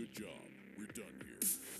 Good job. We're done here.